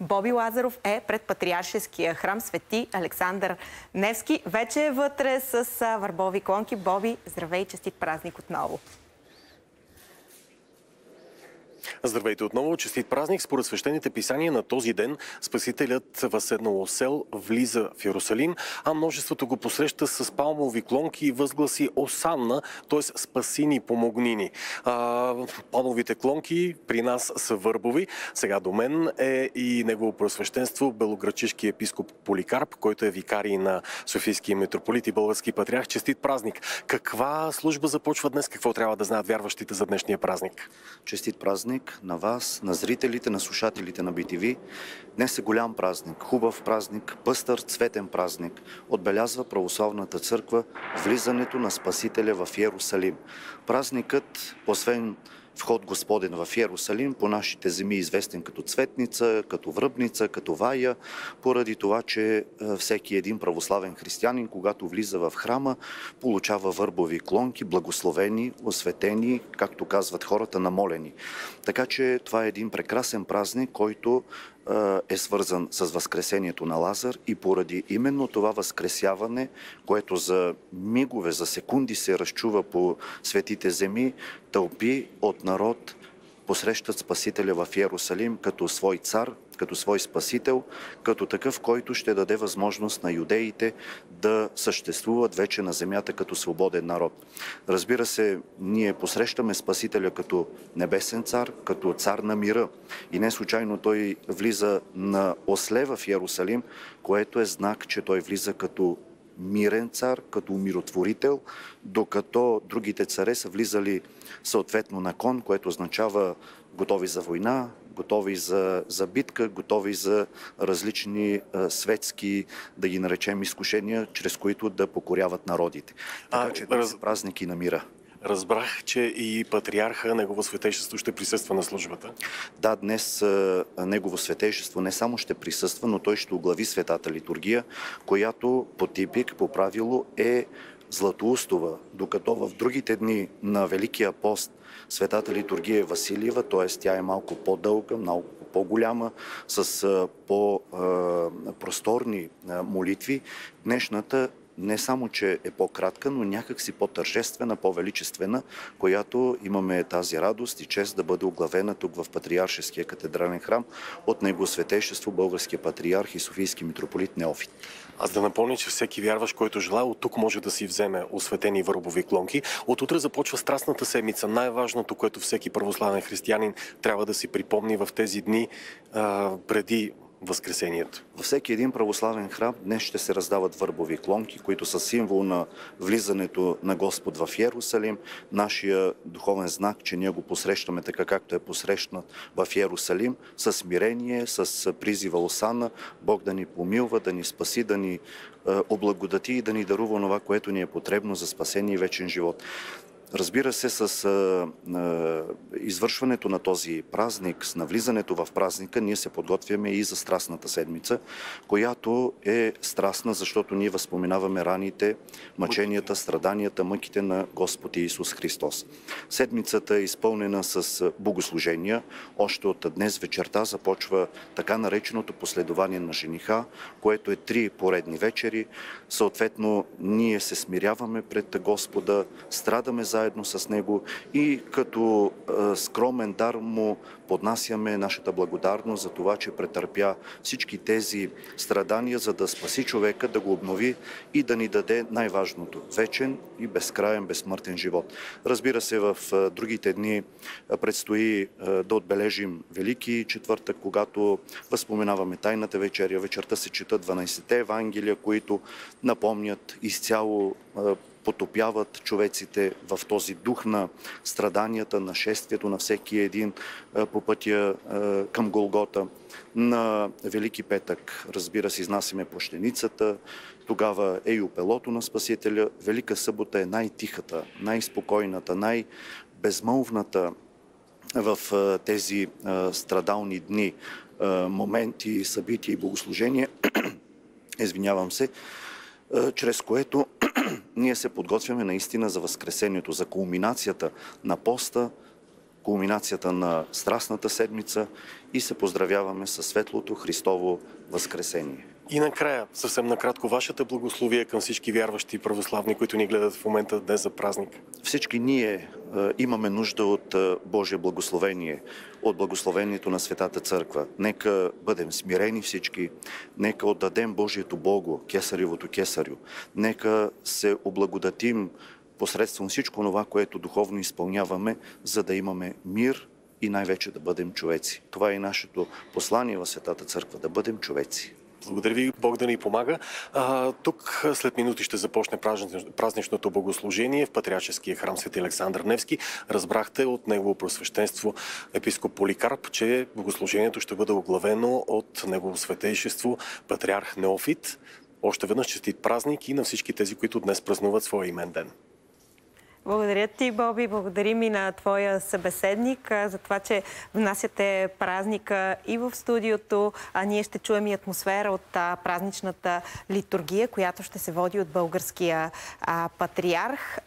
Боби Лазаров е пред Патриаршеския храм Свети Александър Невски. Вече е вътре с върбови клонки. Боби, здравей, честит празник отново! Здравейте отново. Честит празник. Според свещените писания на този ден Спасителят възседнал осел влиза в Иерусалим, а множеството го посреща с палмови клонки и възгласи Осанна, т.е. спаси ни, помогни ни. А, палмовите клонки при нас са върбови. Сега до мен е и негово просвещенство Белограчишки епископ Поликарп, който е викарий на Софийския митрополит и български патриарх. Честит празник. Каква служба започва днес? Какво трябва да знаят вярващите за днешния празник? Честит празник на вас, на зрителите, на слушателите на BTV. Днес е голям празник, хубав празник, пъстър, цветен празник. Отбелязва Православната църква влизането на Спасителя в Иерусалим. Празникът, освен вход Господен в Иерусалим, по нашите земи известен като Цветница, като Връбница, като Вая, поради това, че е, всеки един православен християнин, когато влиза в храма, получава върбови клонки, благословени, осветени, както казват хората, намолени. Така че това е един прекрасен празник, който е свързан с възкресението на Лазар и поради именно това възкресяване, което за мигове, за секунди се разчува по светите земи, тълпи от народ посрещат Спасителя в Иерусалим като свой цар, като свой спасител, като такъв, който ще даде възможност на юдеите да съществуват вече на земята като свободен народ. Разбира се, ние посрещаме Спасителя като небесен цар, като цар на мира. И не случайно той влиза на осле в Иерусалим, което е знак, че той влиза като мирен цар, като умиротворител, докато другите царе са влизали съответно на кон, което означава готови за война, готови за, за битка, готови за различни а, светски, да ги наречем, изкушения, чрез които да покоряват народите. Така а, че раз... празники на мира. Разбрах, че и патриарха, негово светейшество ще присъства на службата. Да, днес негово светейшество не само ще присъства, но той ще оглави светата литургия, която по типик, по правило е Златоустова, докато в другите дни на Великия пост Светата литургия е Василиева, т.е. тя е малко по-дълга, малко по-голяма, с по-просторни молитви. Днешната не само, че е по-кратка, но някакси по-тържествена, по-величествена, която имаме тази радост и чест да бъде оглавена тук в Патриаршеския катедрален храм от Него Светейшество, Българския патриарх и Софийски митрополит Неофит. Аз да напомня, че всеки вярващ, който желая, от тук може да си вземе осветени върбови клонки. От утре започва Страстната седмица. Най-важното, което всеки православен християнин трябва да си припомни в тези дни а, преди Възкресението. Във всеки един православен храм днес ще се раздават върбови клонки, които са символ на влизането на Господ в Иерусалим. Нашия духовен знак, че ние го посрещаме така, както е посрещнат в Иерусалим, с смирение, с призива Осана, Бог да ни помилва, да ни спаси, да ни облагодати и да ни дарува това, което ни е потребно за спасение и вечен живот. Разбира се, с а, а, извършването на този празник, с навлизането в празника, ние се подготвяме и за Страстната седмица, която е страстна, защото ние възпоминаваме раните, мъченията, страданията, мъките на Господ Исус Христос. Седмицата е изпълнена с богослужения. Още от днес вечерта започва така нареченото последование на жениха, което е три поредни вечери. Съответно, ние се смиряваме пред Господа, страдаме за заедно с Него и като скромен дар му поднасяме нашата благодарност за това, че претърпя всички тези страдания, за да спаси човека, да го обнови и да ни даде най-важното – вечен и безкраен, безсмъртен живот. Разбира се, в другите дни предстои да отбележим Велики четвъртък, когато възпоменаваме Тайната вечеря. Вечерта се четат 12-те Евангелия, които напомнят изцяло потопяват човеците в този дух на страданията, на шествието на всеки един по пътя към Голгота. На Велики петък, разбира се, изнасяме плащеницата, тогава е и опелото на Спасителя. Велика събота е най-тихата, най-спокойната, най-безмълвната в тези страдални дни, моменти, събития и богослужения. Извинявам се, чрез което ние се подготвяме наистина за Възкресението, за кулминацията на поста, кулминацията на Страстната седмица и се поздравяваме със светлото Христово Възкресение. И накрая, съвсем накратко, вашата благословие към всички вярващи православни, които ни гледат в момента днес за празник. Всички ние е, имаме нужда от е, Божие благословение, от благословението на Светата Църква. Нека бъдем смирени всички, нека отдадем Божието Богу, кесаревото кесарю. Нека се облагодатим посредством всичко това, което духовно изпълняваме, за да имаме мир и най-вече да бъдем човеци. Това е и нашето послание в Светата Църква, да бъдем човеци. Благодаря ви, Бог да ни помага. А, тук след минути ще започне празничното богослужение в Патриаршеския храм Свети Александър Невски. Разбрахте от негово просвещенство епископ Поликарп, че богослужението ще бъде оглавено от негово светейшество Патриарх Неофит. Още веднъж честит празник и на всички тези, които днес празнуват своя имен ден. Благодаря ти, Боби. Благодарим и на твоя събеседник за това, че внасяте празника и в студиото. А ние ще чуем и атмосфера от празничната литургия, която ще се води от българския патриарх.